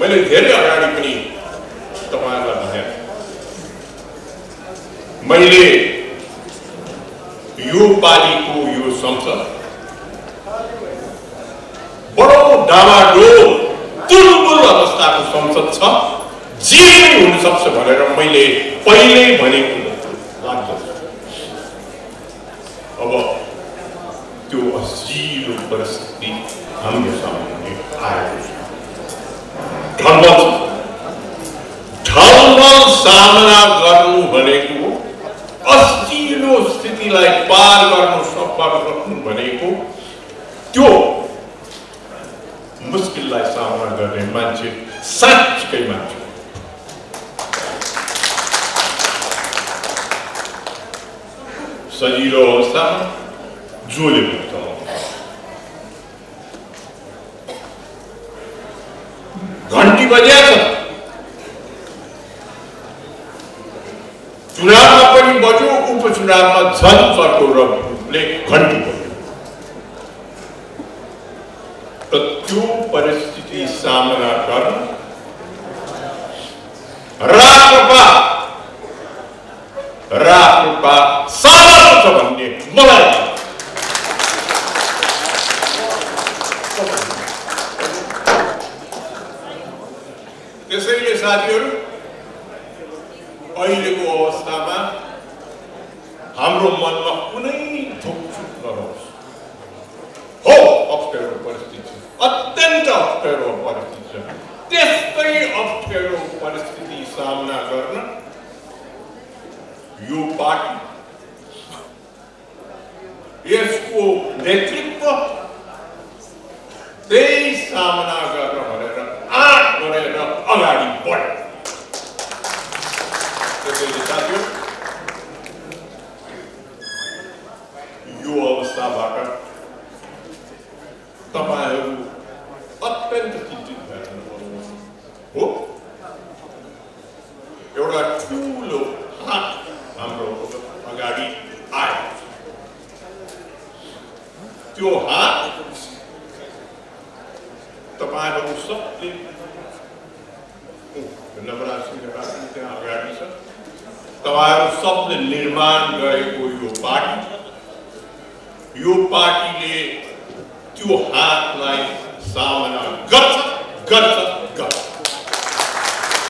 मैले धेरै अगाडि पनि तपाईँहरूलाई भने। मैले यो पालिको यो संसद बडो डामाडोल तुलबुल अवस्थाको संसद छ जे हुनसक्छ भनेर मैले पहिल्यै भनेको लाग्दछ अब त्यो असिलो परिस्थिति हाम्रो सामने आएको छ ढलमल ढलमल सामना गर्नु भनेको असिलो स्थितिलाई पार गर्नु सक्नु सक्नु भनेको त्यो मुस्किललाई सामना गर्ने मान्छे साँच्चीकै मान्छे सजिलो अवस्थामा पनि चलाउँछ घन्टी बजिया चुनावमा पनि बज्यो उपचुनावमा झन् चर्को रूपले घन्टी बज्यो र त्यो परिस्थिति सामना गर्न राप्रपा राप्रपा सामर्थ्य छ भन्ने मलाई। त्यसैले साथीहरू अहिलेको अवस्थामा हाम्रो मनमा कुनै थुकछुक नहोस् हो अप्ठ्यारो परिस्थिति अत्यन्त अप्ठ्यारो परिस्थिति छ त्यस्तै अप्ठ्यारो परिस्थिति सामना गर्न यो पार्टी यसको नेतृत्व त्यही सामना त्यो हात तपाईँहरू सबले तपाईँहरू सबले निर्माण गरेको यो पार्टी यो पार्टीले त्यो हातलाई सामना गर्छ गर्छ